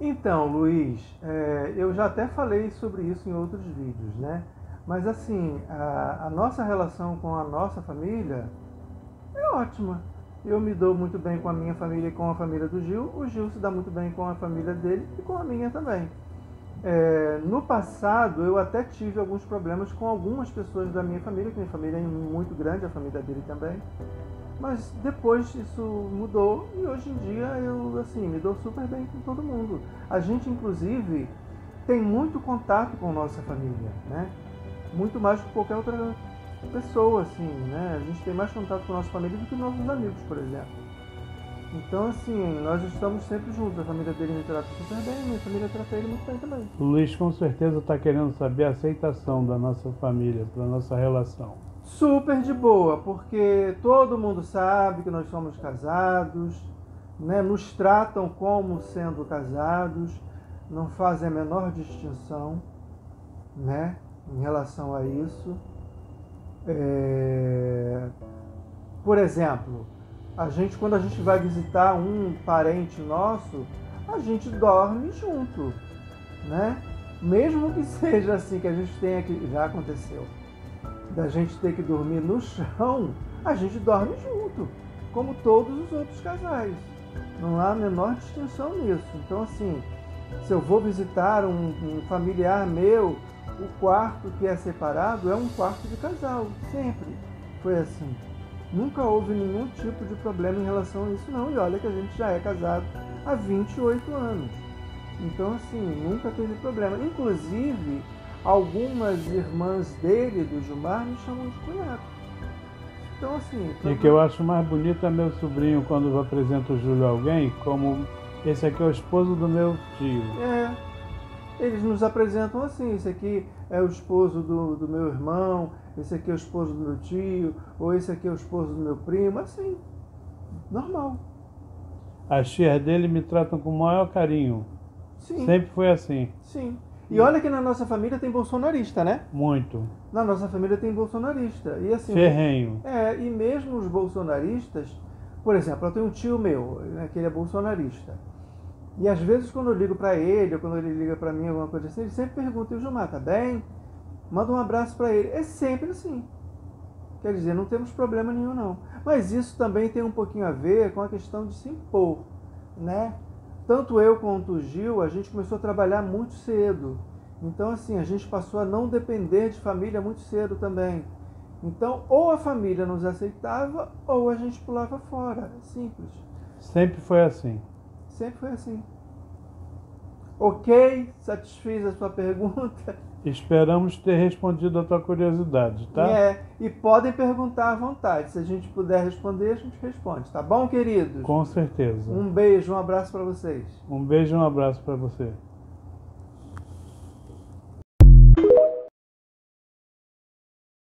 Então, Luiz, é, eu já até falei sobre isso em outros vídeos, né? Mas assim, a, a, nossa relação com a nossa família é ótima. Eu me dou muito bem com a minha família e com a família do Gil. O Gil se dá muito bem com a família dele e com a minha também. É, no passado, eu até tive alguns problemas com algumas pessoas da minha família, que minha família é muito grande, a família dele também. Mas depois isso mudou e hoje em dia eu assim me dou super bem com todo mundo. A gente inclusive tem muito contato com nossa família, né? Muito mais que qualquer outra pessoa, assim, né? A gente tem mais contato com nossa família do que nossos amigos, por exemplo. Então, assim, nós estamos sempre juntos. A família dele me trata super bem, minha família trata ele muito bem também. O Luiz com certeza está querendo saber a aceitação da nossa família, da nossa relação super de boa, porque todo mundo sabe que nós somos casados, né? nos tratam como sendo casados, não fazem a menor distinção né? em relação a isso. É... Por exemplo, a gente quando a gente vai visitar um parente nosso, a gente dorme junto, né? Mesmo que seja assim que a gente tenha que já aconteceu da gente ter que dormir no chão, a gente dorme junto, como todos os outros casais. Não há a menor distinção nisso. Então, assim, se eu vou visitar um, um familiar meu, o quarto que é separado é um quarto de casal, sempre foi assim. Nunca houve nenhum tipo de problema em relação a isso, não. E olha que a gente já é casado há 28 anos. Então, assim, nunca teve problema. Inclusive, algumas irmãs dele, do Gilmar, me chamam de cunhado. Então, assim. E o que eu acho mais bonito é meu sobrinho, quando eu apresento o Júlio a alguém, como esse aqui é o esposo do meu tio. É. Eles nos apresentam assim: esse aqui é o esposo do, do meu irmão, esse aqui é o esposo do meu tio, ou esse aqui é o esposo do meu primo, assim. Normal. As tias dele me tratam com o maior carinho. Sim. Sempre foi assim. Sim. E olha que na nossa família tem bolsonarista, né? Muito. Na nossa família tem bolsonarista. E assim. Ferrenho. É, e mesmo os bolsonaristas, por exemplo, eu tenho um tio meu, né, que ele é bolsonarista. E às vezes quando eu ligo para ele, ou quando ele liga para mim, alguma coisa assim, ele sempre pergunta, e o Gilmar, tá bem? Manda um abraço para ele. É sempre assim. Quer dizer, não temos problema nenhum não. Mas isso também tem um pouquinho a ver com a questão de se impor, né? Tanto eu quanto o Gil, a gente começou a trabalhar muito cedo. Então, assim, a gente passou a não depender de família muito cedo também. Então, ou a família nos aceitava, ou a gente pulava fora. Simples. Sempre foi assim. Sempre foi assim. Ok? Satisfiz a sua pergunta? Esperamos ter respondido a tua curiosidade, tá? É, e podem perguntar à vontade. Se a gente puder responder, a gente responde, tá bom, queridos? Com certeza. Um beijo, um abraço para vocês. Um beijo e um abraço para você.